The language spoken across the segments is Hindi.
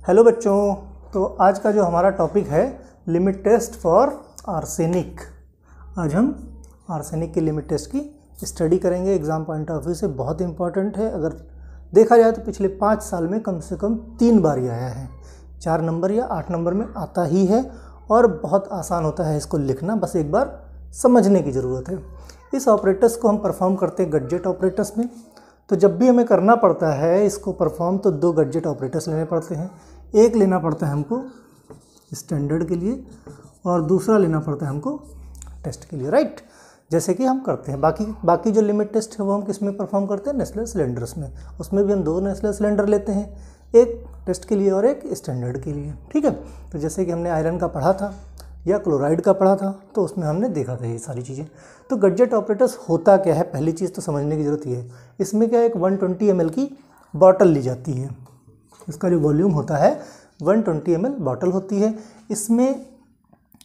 हेलो बच्चों तो आज का जो हमारा टॉपिक है लिमिट टेस्ट फॉर आर्सेनिक आज हम आर्सेनिक की लिमिट टेस्ट की स्टडी करेंगे. एग्ज़ाम पॉइंट ऑफ़ व्यू से बहुत इंपॉर्टेंट है. अगर देखा जाए तो पिछले पाँच साल में कम से कम तीन बार ही आया है. चार नंबर या आठ नंबर में आता ही है और बहुत आसान होता है इसको लिखना. बस एक बार समझने की ज़रूरत है. इस ऑपरेटर्स को हम परफॉर्म करते हैं गडजेट ऑपरेटर्स में. तो जब भी हमें करना पड़ता है इसको परफॉर्म तो दो गडजेट ऑपरेटर्स लेने पड़ते हैं। एक लेना पड़ता है हमको स्टैंडर्ड के लिए और दूसरा लेना पड़ता है हमको टेस्ट के लिए राइट जैसे कि हम करते हैं, बाकी बाकी जो लिमिट टेस्ट है वो हम किसमें परफॉर्म करते हैं? नेस्लर सिलेंडर्स में। उसमें भी हम दो नेस्लर सिलेंडर लेते हैं, एक टेस्ट के लिए और एक स्टैंडर्ड के लिए, ठीक है? तो जैसे कि हमने आयरन का पढ़ा था या क्लोराइड का पढ़ा था तो उसमें हमने देखा था ये सारी चीज़ें। तो गडजेट ऑपरेटर्स होता क्या है? पहली चीज़ तो समझने की ज़रूरत है। इसमें क्या एक 120 ट्वेंटी की बॉटल ली जाती है। इसका जो वॉल्यूम होता है 120 ट्वेंटी बॉटल होती है। इसमें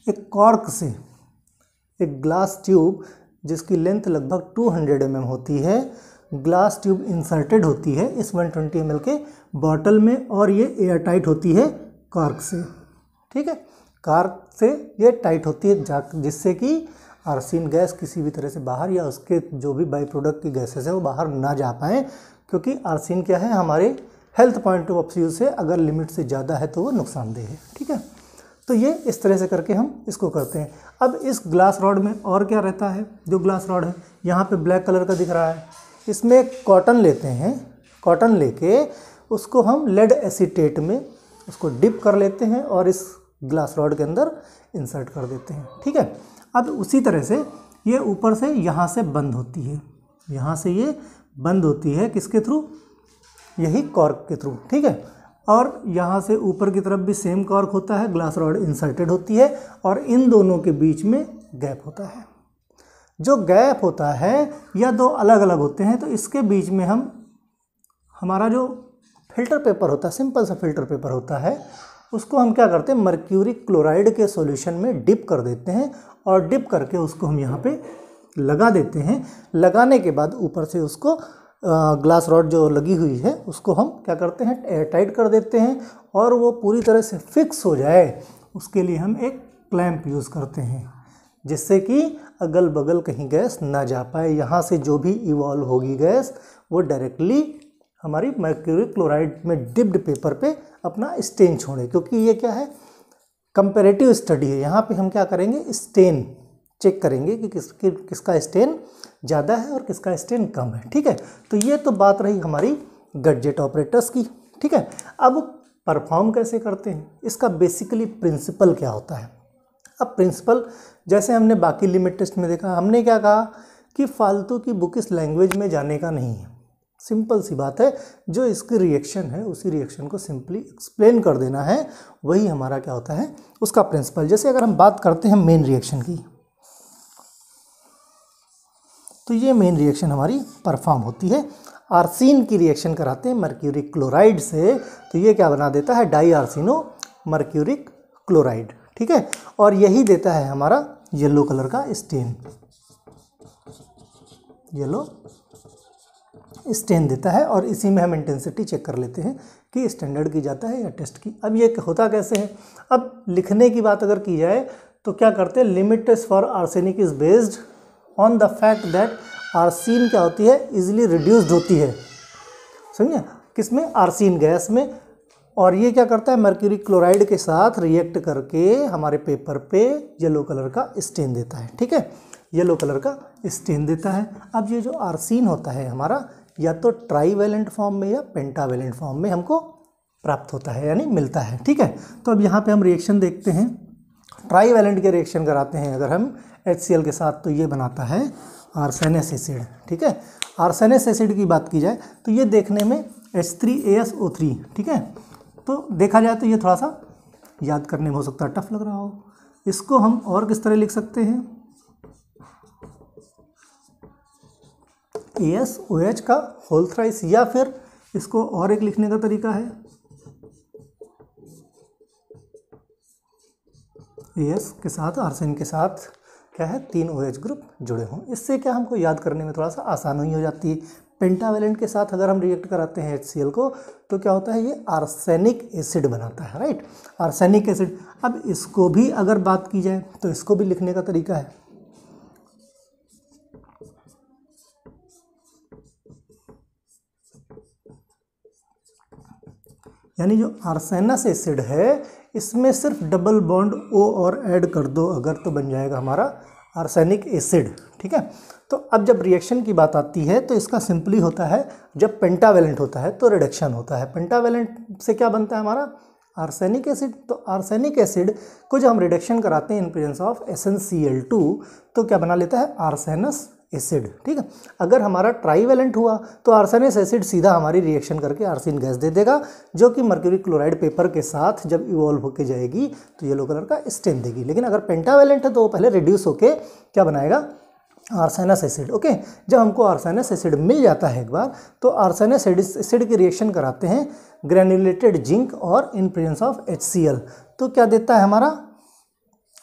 एक कॉर्क से एक ग्लास ट्यूब, जिसकी लेंथ लगभग 200 हंड्रेड mm होती है, ग्लास ट्यूब इंसर्टेड होती है इस 120 ट्वेंटी के बॉटल में, और ये एयर टाइट होती है कॉर्क से। ठीक है? कार्क से ये टाइट होती है जा, जिससे कि आर्सिन गैस किसी भी तरह से बाहर या उसके जो भी बाई प्रोडक्ट की गैसेस हैं वो बाहर ना जा पाएँ, क्योंकि आर्सिन क्या है, हमारे हेल्थ पॉइंट ऑफ़ व्यू से अगर लिमिट से ज़्यादा है तो वो नुकसानदेह है, ठीक है? तो ये इस तरह से करके हम इसको करते हैं। अब इस ग्लास रॉड में और क्या रहता है, जो ग्लास रॉड है? यहाँ पे ब्लैक कलर का दिख रहा है। इसमें कॉटन लेते हैं। कॉटन लेके उसको हम लेड एसीटेट में उसको डिप कर लेते हैं और इस ग्लास रॉड के अंदर इंसर्ट कर देते हैं, ठीक है? अब उसी तरह से ये ऊपर से यहाँ से बंद होती है। यहाँ से ये बंद होती है किसके थ्रू? यही कॉर्क के थ्रू, ठीक है? और यहाँ से ऊपर की तरफ़ भी सेम कॉर्क होता है, ग्लास रॉड इंसर्टेड होती है और इन दोनों के बीच में गैप होता है। जो गैप होता है या दो अलग अलग होते हैं तो इसके बीच में हम, हमारा जो फ़िल्टर पेपर होता है सिंपल सा फ़िल्टर पेपर होता है उसको हम क्या करते हैं मर्क्यूरी क्लोराइड के सॉल्यूशन में डिप कर देते हैं और डिप करके उसको हम यहाँ पे लगा देते हैं। लगाने के बाद ऊपर से उसको ग्लास रॉड जो लगी हुई है, उसको हम क्या करते हैं एयर टाइट कर देते हैं और वो पूरी तरह से फिक्स हो जाए, उसके लिए हम एक क्लैंप यूज़ करते हैं, जिससे कि अगल बगल कहीं गैस ना जा पाए। यहाँ से जो भी इवॉल्व होगी गैस, वो डायरेक्टली हमारी मर्क्यूरी क्लोराइड में डिप्ड पेपर पे अपना स्टेन छोड़े क्योंकि ये क्या है? कंपेरेटिव स्टडी है। यहाँ पे हम क्या करेंगे? स्टेन चेक करेंगे कि किस कि, किसका स्टेन ज़्यादा है और किसका स्टेन कम है। ठीक है? तो ये तो बात रही हमारी गडजेट ऑपरेटर्स की। ठीक है? अब परफॉर्म कैसे करते हैं? इसका बेसिकली प्रिंसिपल क्या होता है? अब प्रिंसिपल जैसे हमने बाकी लिमिट टेस्ट में देखा हमने क्या कहा कि फालतू की बुक इस लैंग्वेज में जाने का नहीं है। सिंपल सी बात है, जो इसकी रिएक्शन है, उसी रिएक्शन को सिंपली एक्सप्लेन कर देना है। वही हमारा क्या होता है, उसका प्रिंसिपल जैसे अगर हम बात करते हैं मेन रिएक्शन की तो ये मेन रिएक्शन हमारी परफॉर्म होती है। आर्सिन की रिएक्शन कराते हैं मर्क्यूरिक क्लोराइड से तो ये क्या बना देता है डाई आर्सिनो मर्क्यूरिक क्लोराइड ठीक है? और यही देता है हमारा येलो कलर का स्टेन येलो स्टेन देता है और इसी में हम इंटेंसिटी चेक कर लेते हैं कि स्टैंडर्ड की जाता है या टेस्ट की। अब ये होता कैसे है? अब लिखने की बात अगर की जाए तो क्या करते हैं? Limit for arsenic is based on the fact that arsine क्या होती है? इजिली रिड्यूस्ड होती है। समझे? किसमें आर्सीन गैस में। और ये क्या करता है? मर्क्यूरी क्लोराइड के साथ रिएक्ट करके हमारे पेपर पे येलो कलर का स्टेन देता है। ठीक है? येलो कलर का स्टेन देता है। अब ये जो आर्सीन होता है हमारा या तो ट्राईवेलेंट फॉर्म में या पेंटावेलेंट फॉर्म में हमको प्राप्त होता है, यानी मिलता है, ठीक है? तो अब यहाँ पे हम रिएक्शन देखते हैं। ट्राईवेलेंट के रिएक्शन कराते हैं, अगर हम एच के साथ तो ये बनाता है आर्सेनस एसिड ठीक है? आर्सेनस एसिड की बात की जाए तो ये देखने में H three A S O three ठीक है? तो देखा जाए तो ये थोड़ा सा याद करने में हो सकता है टफ लग रहा हो। इसको हम और किस तरह लिख सकते हैं? ए एस ओ एच का होल थ्राइस या फिर इसको और एक लिखने का तरीका है। ए एस के साथ आर्सेन के साथ क्या है? तीन ओ एच ग्रुप जुड़े हों। इससे क्या हमको याद करने में थोड़ा सा आसानी हो जाती। है पेंटावेलेंट के साथ अगर हम रिएक्ट कराते हैं एच को तो क्या होता है? ये आर्सेनिक एसिड बनाता है राइट आर्सेनिक एसिड अब इसको भी अगर बात की जाए तो इसको भी लिखने का तरीका है। यानी जो आर्सेनस एसिड है, इसमें सिर्फ़ डबल बॉन्ड ओ और ऐड कर दो अगर तो बन जाएगा हमारा आर्सेनिक एसिड, ठीक है? तो अब जब रिएक्शन की बात आती है तो इसका सिंपली होता है, जब पेंटावेलेंट होता है तो रिडक्शन होता है। पेंटावेलेंट से क्या बनता है हमारा? Arsenic acid. तो आर्सेनिक एसिड को जब हम रिडक्शन कराते हैं इन प्रेजेंस ऑफ़ एस तो क्या बना लेता है? आर्सेनस एसिड, ठीक है? अगर हमारा ट्राईवेलेंट हुआ तो आर्सेनस एसिड सीधा हमारी रिएक्शन करके आर्सिन गैस दे देगा, जो कि मर्क्यूरी क्लोराइड पेपर के साथ जब इवॉल्व होकर जाएगी तो येलो कलर का स्टेन देगी। लेकिन अगर पेंटावेलेंट है तो वो पहले रिड्यूस होकर क्या बनाएगा? आर्सेनस एसिड ओके जब हमको आर्सेनस एसिड मिल जाता है एक बार तो आर्सेनस एसिड की रिएक्शन कराते हैं ग्रेनुलेटेड जिंक और इन प्रेजेंस ऑफ़ एचसीएल तो क्या देता है हमारा?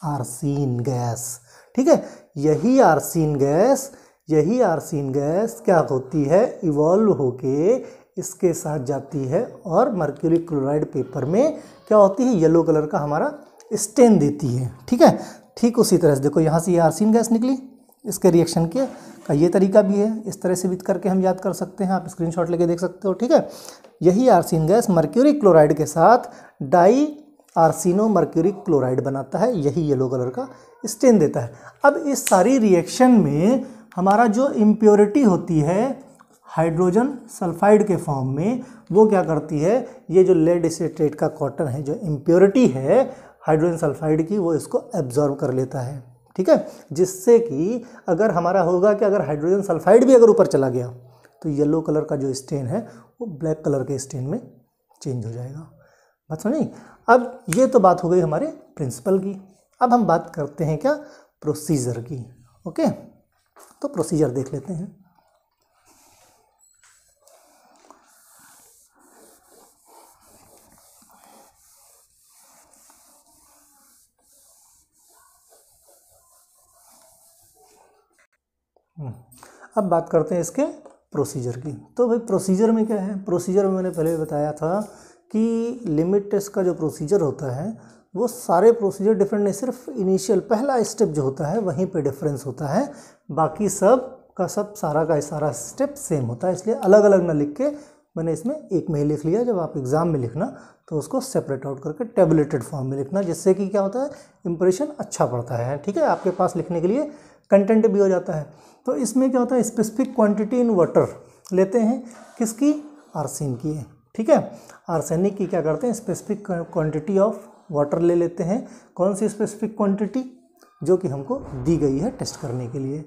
आर्सिन गैस ठीक है? यही आर्सिन गैस यही आर्सिन गैस क्या होती है? इवॉल्व होके इसके साथ जाती है और मर्क्यूरी क्लोराइड पेपर में क्या होती है? येलो कलर का हमारा स्टेन देती है। ठीक है? ठीक उसी तरह से देखो, यहाँ से ये आर्सिन गैस निकली। इसके रिएक्शन के का ये तरीका भी है। इस तरह से भी करके हम याद कर सकते हैं। आप स्क्रीनशॉट लेके देख सकते हो। ठीक है? यही आर्सिन गैस मर्क्यूरी क्लोराइड के साथ डाई आर्सिनो मर्क्यूरी क्लोराइड बनाता है। यही येलो कलर का स्टेन देता है। अब इस सारी रिएक्शन में हमारा जो इम्प्योरिटी होती है हाइड्रोजन सल्फाइड के फॉर्म में, वो क्या करती है? ये जो लेड एसिट्रेट का कॉटन है, जो इम्प्योरिटी है हाइड्रोजन सल्फाइड की, वो इसको एब्जॉर्ब कर लेता है। ठीक है? जिससे कि अगर हमारा होगा कि अगर हाइड्रोजन सल्फाइड भी अगर ऊपर चला गया तो येलो कलर का जो स्टेन है, वो ब्लैक कलर के स्टेन में चेंज हो जाएगा। बात समझी? अब ये तो बात हो गई हमारे प्रिंसिपल की। अब हम बात करते हैं क्या? प्रोसीजर की। ओके तो प्रोसीजर देख लेते हैं। हम्म, अब बात करते हैं इसके प्रोसीजर की। तो भाई प्रोसीजर में क्या है? प्रोसीजर में मैंने पहले बताया था कि लिमिट टेस्ट का जो प्रोसीजर होता है वो सारे प्रोसीजर डिफरेंट नहीं, सिर्फ़ इनिशियल पहला स्टेप जो होता है, वहीं पे डिफरेंस होता है। बाकी सब का सब, सारा का सारा स्टेप सेम होता है, इसलिए अलग अलग ना लिख के मैंने इसमें एक में ही लिख लिया, जब आप एग्ज़ाम में लिखना तो उसको सेपरेट आउट करके टेबलेटेड फॉर्म में लिखना, जिससे कि क्या होता है इंप्रेशन अच्छा पड़ता है। ठीक है, आपके पास लिखने के लिए कंटेंट भी हो जाता है। तो इसमें क्या होता है स्पेसिफिक क्वांटिटी इन वाटर लेते हैं, किसकी? आर्सिन की है। ठीक है, आर्सेनिक की क्या करते हैं स्पेसिफिक क्वांटिटी ऑफ़ वाटर ले लेते हैं। कौन सी स्पेसिफिक क्वांटिटी जो कि हमको दी गई है टेस्ट करने के लिए?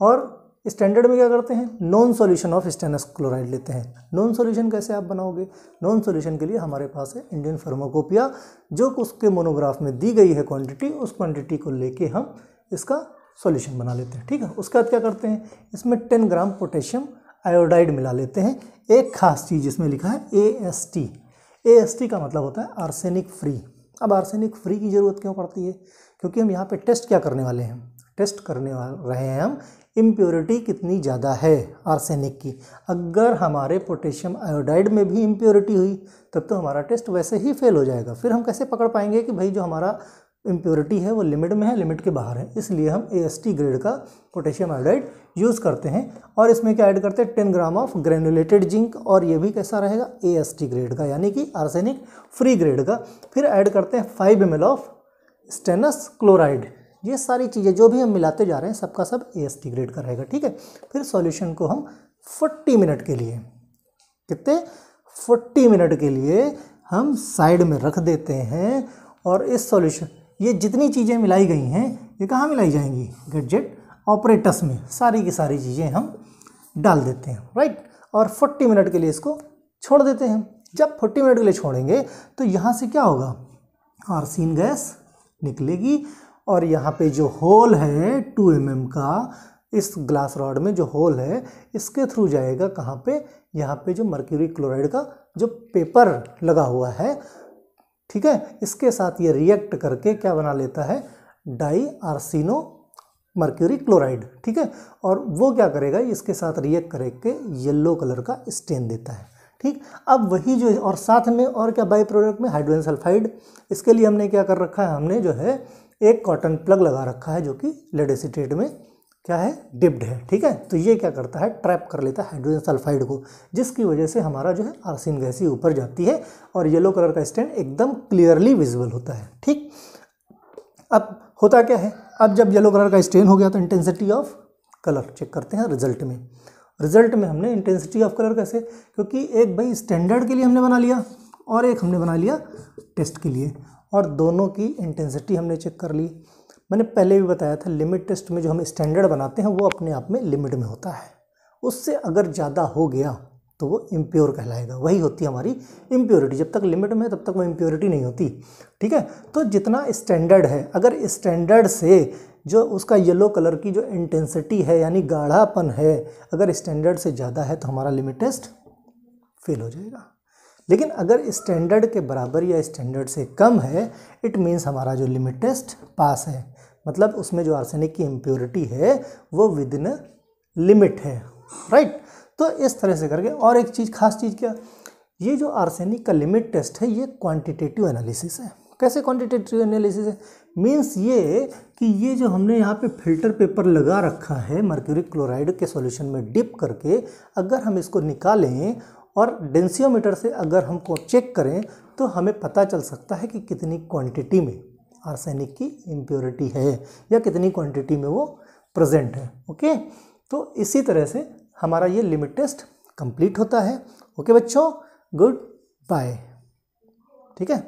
और स्टैंडर्ड में क्या करते हैं? Known solution of stannous chloride लेते हैं। नॉन सॉल्यूशन कैसे आप बनाओगे? नॉन सॉल्यूशन के लिए हमारे पास है इंडियन फार्माकोपिया जो उसके मोनोग्राफ में दी गई है क्वांटिटी उस क्वांटिटी को लेके हम इसका सॉल्यूशन बना लेते हैं। ठीक है? उसके बाद क्या करते हैं? इसमें टेन ग्राम पोटेशियम आयोडाइड मिला लेते हैं। एक खास चीज़ इसमें लिखा है A S T A S T का मतलब होता है आर्सेनिक फ्री अब आर्सेनिक फ्री की ज़रूरत क्यों पड़ती है? क्योंकि हम यहाँ पे टेस्ट क्या करने वाले हैं? टेस्ट करने रहे हैं हम इम्प्योरिटी कितनी ज़्यादा है आर्सेनिक की? अगर हमारे पोटेशियम आयोडाइड में भी इम्प्योरिटी हुई, तब तो हमारा टेस्ट वैसे ही फेल हो जाएगा। फिर हम कैसे पकड़ पाएँगे कि भाई जो हमारा इम्प्योरिटी है, वो लिमिट में है लिमिट के बाहर है। इसलिए हम एएसटी ग्रेड का पोटेशियम आयोडाइड यूज़ करते हैं। और इसमें क्या ऐड करते हैं? Ten gram of granulated zinc और ये भी कैसा रहेगा? एएसटी ग्रेड का, यानी कि आर्सेनिक फ्री ग्रेड का। फिर ऐड करते हैं five M of stannous chloride ये सारी चीज़ें जो भी हम मिलाते जा रहे हैं, सबका सब एएसटी ग्रेड का रहेगा, ठीक है? फिर सॉल्यूशन को हम 40 मिनट के लिए, कितने? 40 मिनट के लिए हम साइड में रख देते हैं। और इस सॉल्यूशन ये जितनी चीज़ें मिलाई गई हैं, ये कहाँ मिलाई जाएँगी? गैजेट ऑपरेटस में सारी की सारी चीज़ें हम डाल देते हैं राइट और 40 मिनट के लिए इसको छोड़ देते हैं। जब 40 मिनट के लिए छोड़ेंगे तो यहाँ से क्या होगा? आर्सिन गैस निकलेगी और यहाँ पे जो होल है 2 एम का, इस ग्लास रॉड में जो होल है, इसके थ्रू जाएगा कहाँ पे? यहाँ पे जो मर्क्यूरी क्लोराइड का जो पेपर लगा हुआ है ठीक है? इसके साथ ये रिएक्ट करके क्या बना लेता है? डाई आर्सिनो मर्क्यूरी क्लोराइड, ठीक है? और वो क्या करेगा? इसके साथ रिएक्ट करके येलो कलर का स्टेन देता है, ठीक? अब वही जो है, और साथ में और क्या बाई प्रोडक्ट में? हाइड्रोजन सल्फाइड इसके लिए हमने क्या कर रखा है? हमने जो है एक कॉटन प्लग लगा रखा है जो कि लेड में क्या है? डिप्ड है, ठीक है? तो ये क्या करता है? ट्रैप कर लेता है हाइड्रोजन सल्फाइड को, जिसकी वजह से हमारा जो है आर्सिन गैसी ऊपर जाती है और येलो कलर का स्टैंड एकदम क्लियरली विजिबल होता है, ठीक? अब होता क्या है? अब जब येलो कलर का स्टेन हो गया तो इंटेंसिटी ऑफ़ कलर चेक करते हैं रिज़ल्ट में। रिज़ल्ट में हमने इंटेंसिटी ऑफ़ कलर कैसे? क्योंकि एक भाई स्टैंडर्ड के लिए हमने बना लिया और एक हमने बना लिया टेस्ट के लिए और दोनों की इंटेंसिटी हमने चेक कर ली। मैंने पहले भी बताया था लिमिट टेस्ट में जो हम स्टैंडर्ड बनाते हैं, वो अपने आप में लिमिट में होता है। उससे अगर ज़्यादा हो गया तो वो इम्प्योर कहलाएगा। वही होती है हमारी इम्प्योरिटी जब तक लिमिट में है, तब तक वो इम्प्योरिटी नहीं होती। ठीक है? तो जितना स्टैंडर्ड है, अगर स्टैंडर्ड से जो उसका येलो कलर की जो इंटेंसिटी है, यानी गाढ़ापन है, अगर स्टैंडर्ड से ज़्यादा है तो हमारा लिमिट टेस्ट फेल हो जाएगा। लेकिन अगर स्टैंडर्ड के बराबर या स्टैंडर्ड से कम है इट मीन्स हमारा जो लिमिट टेस्ट पास है। मतलब उसमें जो आर्सेनिक की इम्प्योरिटी है, वो विद इन लिमिट है राइट तो इस तरह से करके और एक चीज़, खास चीज़ क्या? ये जो आर्सेनिक का लिमिट टेस्ट है, ये क्वांटिटेटिव एनालिसिस है। कैसे क्वांटिटेटिव एनालिसिस है? मीन्स ये कि ये जो हमने यहाँ पे फ़िल्टर पेपर लगा रखा है मर्क्यूरी क्लोराइड के सॉल्यूशन में डिप करके, अगर हम इसको निकालें और डेंसियोमीटर से अगर हमको चेक करें तो हमें पता चल सकता है कि कितनी क्वांटिटी में। आर्सेनिक की इम्प्योरिटी है, या कितनी क्वांटिटी में वो प्रेजेंट है ओके तो इसी तरह से हमारा ये लिमिट टेस्ट कंप्लीट होता है। ओके बच्चों गुड बाय ठीक है?